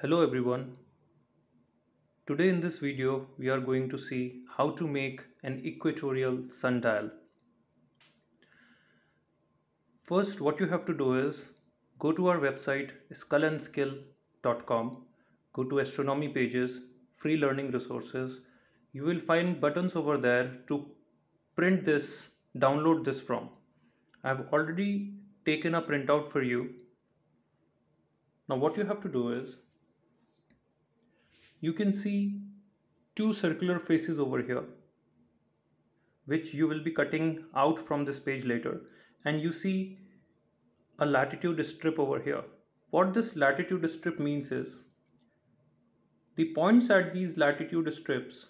Hello everyone. Today in this video we are going to see how to make an equatorial sundial. First what you have to do is go to our website skullandskill.com go to astronomy pages free learning resources you will find buttons over there to print this download this from I've already taken a printout for you now what you have to do is you can see two circular faces over here which you will be cutting out from this page later. And you see a latitude strip over here. What this latitude strip means is the points at these latitude strips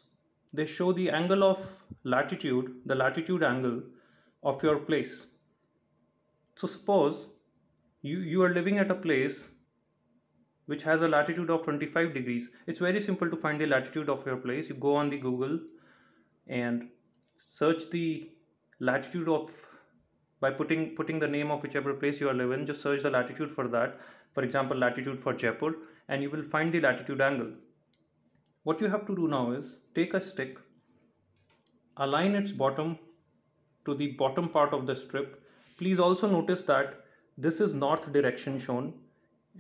they show the angle of latitude the latitude angle of your place. So suppose you you are living at a place which has a latitude of 25 degrees. It's very simple to find the latitude of your place. You go on the google and search the latitude of by putting putting the name of whichever place you are living just search the latitude for that. For example latitude for jaipur and you will find the latitude angle. What you have to do now is take a stick align its bottom to the bottom part of the strip. Please also notice that this is north direction shown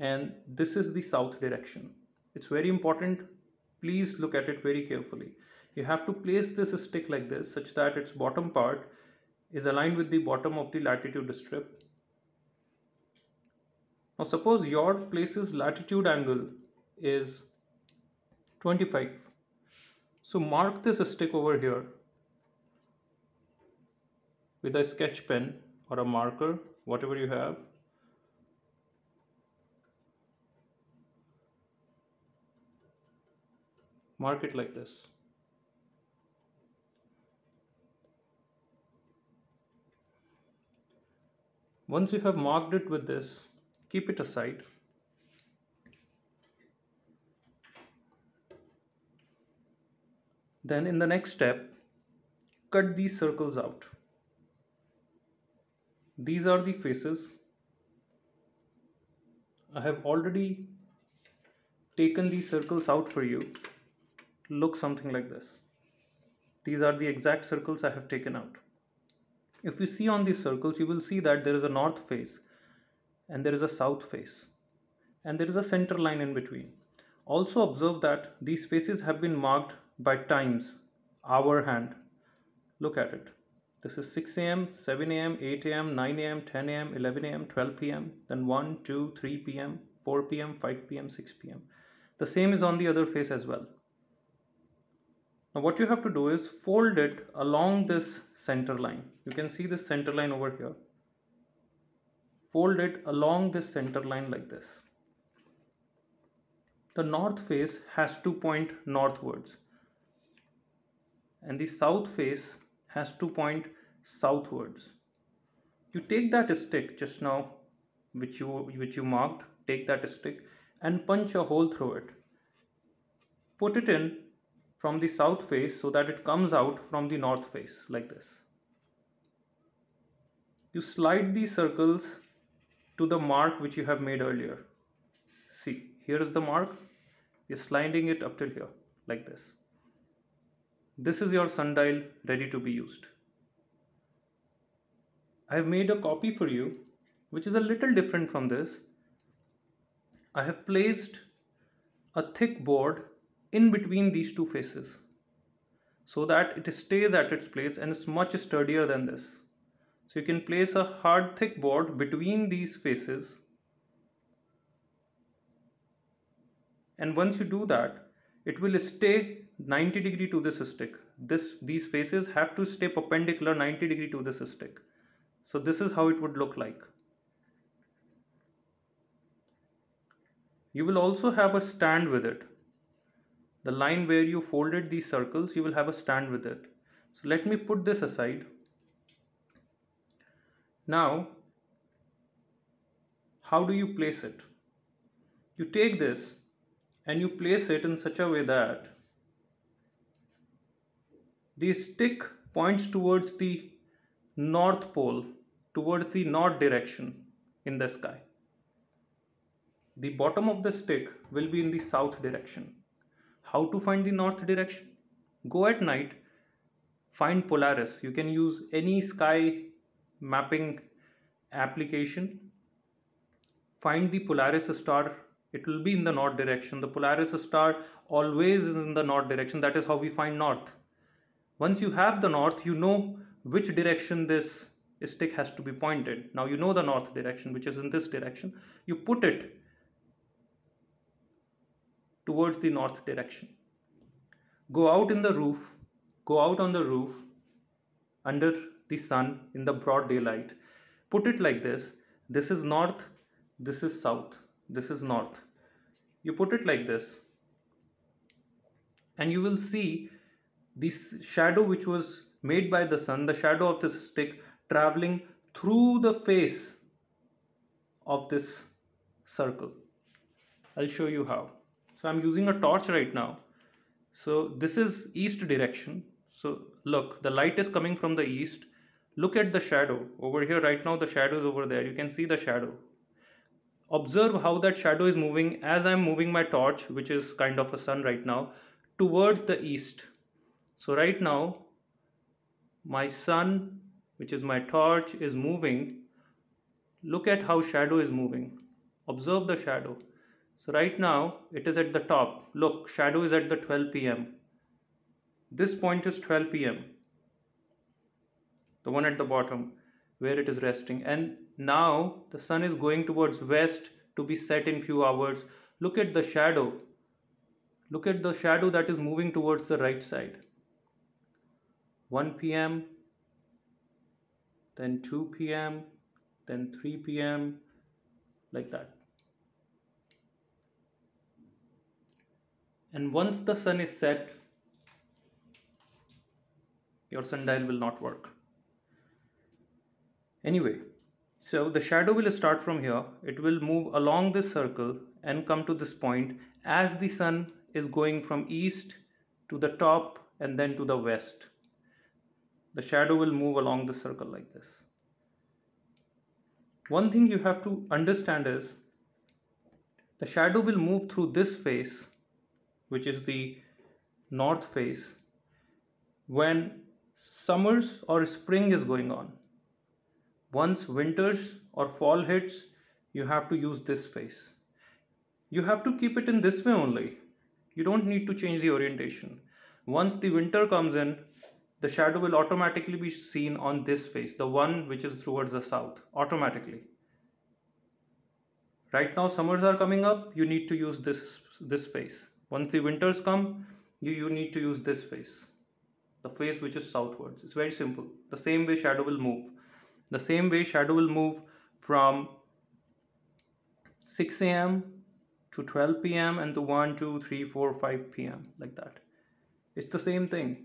and this is the south direction. It's very important. Please look at it very carefully. You have to place this stick like this such that its bottom part is aligned with the bottom of the latitude strip. Now suppose your place's latitude angle is 25 so mark this stick over here with a sketch pen or a marker whatever you have mark it like this. Once you have marked it with this keep it aside. Then in the next step cut these circles out. These are the faces. I have already taken these circles out for you look something like this. These are the exact circles I have taken out. If you see on these circles, you will see that there is a north face and there is a south face and there is a center line in between. Also observe that these faces have been marked by times, hour hand. Look at it. This is 6 a.m., 7 a.m., 8 a.m., 9 a.m., 10 a.m., 11 a.m., 12 p.m., then 1, 2, 3 p.m., 4 p.m., 5 p.m., 6 p.m. The same is on the other face as well. Now what you have to do is fold it along this center line. You can see this center line over here. Fold it along this center line like this. The north face has to point northwards and the south face has to point southwards. You take that stick just now which you which you marked, take that stick and punch a hole through it. Put it in from the south face so that it comes out from the north face like this. You slide these circles to the mark which you have made earlier. See, here is the mark. You're sliding it up till here like this. This is your sundial ready to be used. I have made a copy for you which is a little different from this. I have placed a thick board in between these two faces so that it stays at its place and is much sturdier than this. So you can place a hard thick board between these faces and once you do that it will stay 90 degree to this stick. This These faces have to stay perpendicular 90 degree to this stick. So this is how it would look like. You will also have a stand with it the line where you folded these circles you will have a stand with it. So let me put this aside. Now how do you place it? You take this and you place it in such a way that the stick points towards the north pole towards the north direction in the sky. The bottom of the stick will be in the south direction. How to find the north direction? Go at night, find Polaris. You can use any sky mapping application. Find the Polaris star. It will be in the north direction. The Polaris star always is in the north direction. That is how we find north. Once you have the north, you know which direction this stick has to be pointed. Now you know the north direction, which is in this direction. You put it towards the north direction. Go out in the roof, go out on the roof under the sun in the broad daylight. Put it like this. This is north, this is south, this is north. You put it like this and you will see this shadow which was made by the sun, the shadow of this stick traveling through the face of this circle. I'll show you how. I'm using a torch right now. So this is east direction. So look, the light is coming from the east. Look at the shadow over here right now. The shadow is over there. You can see the shadow. Observe how that shadow is moving as I'm moving my torch, which is kind of a sun right now, towards the east. So right now, my sun, which is my torch, is moving. Look at how shadow is moving. Observe the shadow. So right now it is at the top. Look, shadow is at the 12 p.m. This point is 12 p.m. The one at the bottom where it is resting. And now the sun is going towards west to be set in few hours. Look at the shadow. Look at the shadow that is moving towards the right side. 1 p.m., then 2 p.m., then 3 p.m., like that. And once the sun is set your sundial will not work. Anyway so the shadow will start from here. It will move along this circle and come to this point as the sun is going from east to the top and then to the west. The shadow will move along the circle like this. One thing you have to understand is the shadow will move through this face which is the north face when summers or spring is going on once winters or fall hits you have to use this face. You have to keep it in this way only. You don't need to change the orientation. Once the winter comes in the shadow will automatically be seen on this face the one which is towards the south automatically. Right now summers are coming up. You need to use this this face once the winters come, you, you need to use this face, the face which is southwards. It's very simple. The same way shadow will move. The same way shadow will move from 6 a.m. to 12 p.m. and to 1, 2, 3, 4, 5 p.m. like that. It's the same thing.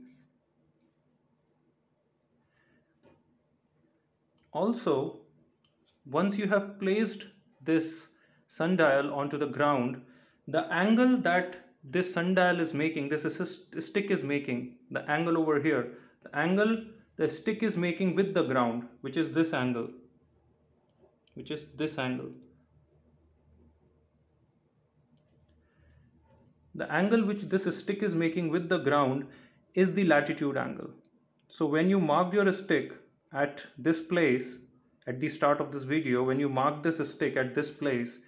Also, once you have placed this sundial onto the ground, the angle that this sundial is making, this stick is making, the angle over here, the angle the stick is making with the ground, which is this angle, which is this angle. The angle which this stick is making with the ground is the latitude angle. So when you mark your stick at this place, at the start of this video, when you mark this stick at this place,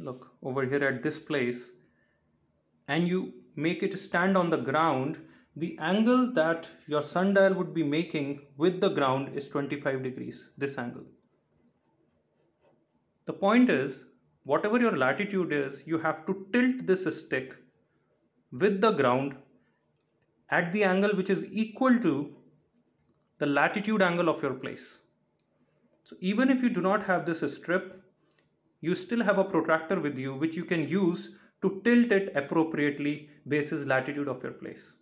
look over here at this place and you make it stand on the ground the angle that your sundial would be making with the ground is 25 degrees this angle. The point is whatever your latitude is you have to tilt this stick with the ground at the angle which is equal to the latitude angle of your place. So even if you do not have this strip you still have a protractor with you which you can use to tilt it appropriately basis latitude of your place.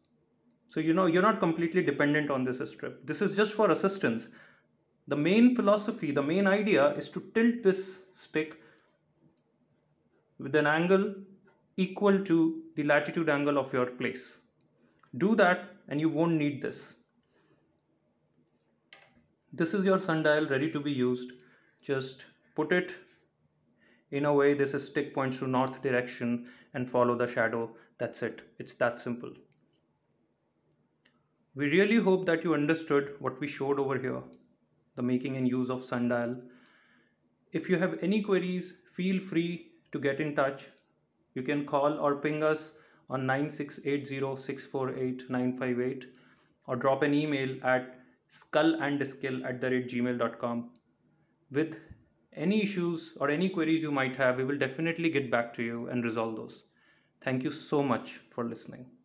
So you know you're not completely dependent on this strip. This is just for assistance. The main philosophy, the main idea is to tilt this stick with an angle equal to the latitude angle of your place. Do that and you won't need this. This is your sundial ready to be used just put it in a way this stick points to north direction and follow the shadow. That's it. It's that simple. We really hope that you understood what we showed over here the making and use of sundial. If you have any queries feel free to get in touch. You can call or ping us on 9680648958 or drop an email at skullandskill at the rate gmail.com with any issues or any queries you might have, we will definitely get back to you and resolve those. Thank you so much for listening.